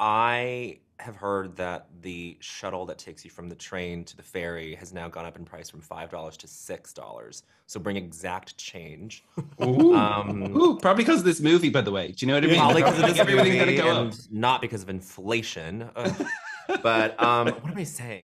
I have heard that the shuttle that takes you from the train to the ferry has now gone up in price from five dollars to six dollars. So bring exact change. Ooh. Um, Ooh, probably because of this movie, by the way. Do you know what I mean? Probably because of this everything's gonna go up. not because of inflation. But um, what am I saying?